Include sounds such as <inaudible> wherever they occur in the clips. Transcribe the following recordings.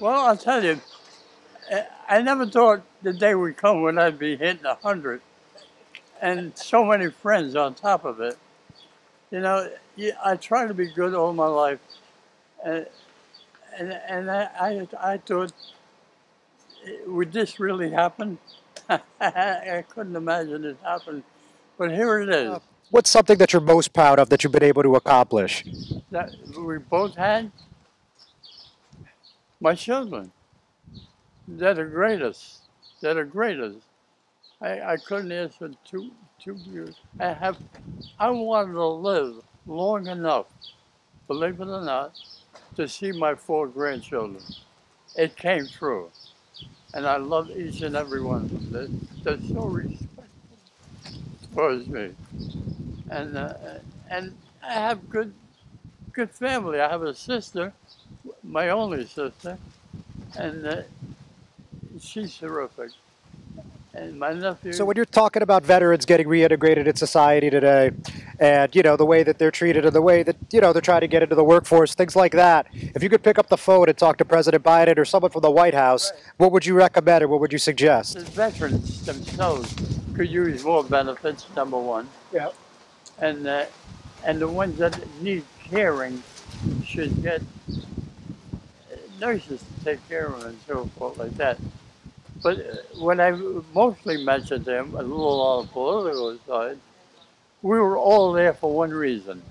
Well, I'll tell you, I- never thought the day would come when I'd be hitting a hundred, and so many friends on top of it. You know, I try to be good all my life, and and and I I, I thought, eh, would this really happen? <laughs> I couldn't imagine it happen, but here it is. What's something that you're most proud of that you've been able to accomplish? that we both had my children. They're the greatest. They're the greatest. I, I couldn't ask for two two years. I have I wanted to live long enough, believe it or not, to see my four grandchildren. It came true. And I love each and every one of them. They're, so respectful towards me. And uh, and I have good good family. I have a sister, my only sister, and uh, she's terrific. And my nephew. So when you're talking about veterans getting reintegrated in society today, and you know the way that they're treated and the way that you know they're trying to get into the workforce, things like that. If you could pick up the phone and talk to President Biden or someone from the White House, what would you recommend or what would you suggest? the veterans themselves could use more benefits. Number one, Yeah. and uh, and the ones that need caring should get uh, nurses to take care of them and so forth like that. But uh, when I mostly mentioned them, a little on the political side, we were all there for one reason: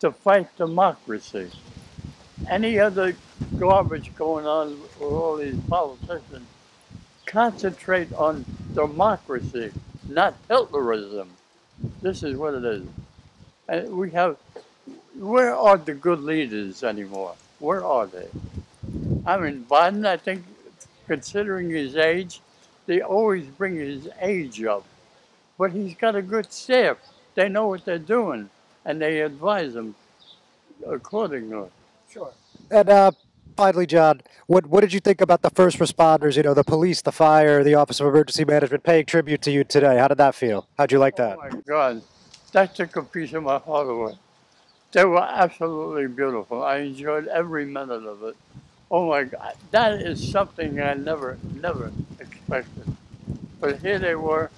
to fight democracy. Any other garbage going on with all these politicians, concentrate on democracy, not Hitlerism. This is what it is. And we have, where are the good leaders anymore? Where are they? I mean, Biden, I think, considering his age, they always bring his age up. But he's got a good staff. They know what they're doing, and they advise him accordingly. Sure. And uh, finally, John, what what did you think about the first responders? You know, the police, the fire, the Office of Emergency Management paying tribute to you today. How did that feel? How'd you like that? Oh my God, that took a piece of my heart away. They were absolutely beautiful. I enjoyed every minute of it. Oh my God, that is something I never, never expected. But here they were.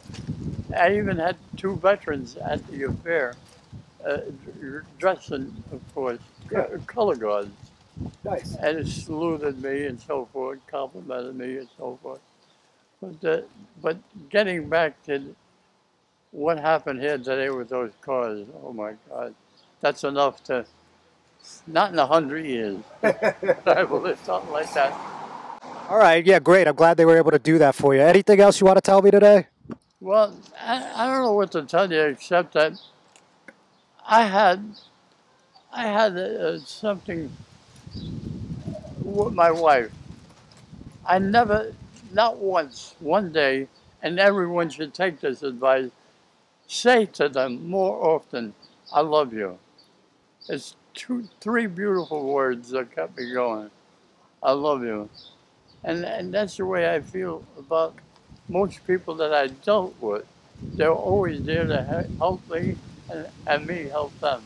I even had two veterans at the affair, uh, dressed in, of course, co- color guards, Nice. and it saluted me and so forth, complimented me and so forth. But, uh, but getting back to what happened here today with those cars, oh my God, that's enough to, not in a hundred years, <laughs> <laughs> I will live something like that. All right. Yeah, great. I'm glad they were able to do that for you. Anything else you want to tell me today? Well, I, I don't know what to tell you except that I had, I had uh, something with my wife. I never, not once, one day, and everyone should take this advice, say to them more often, I love you. It's two, three beautiful words that kept me going. I love you. And, and that's the way I feel about most people that I dealt with. They're always there to help me and, and me help them.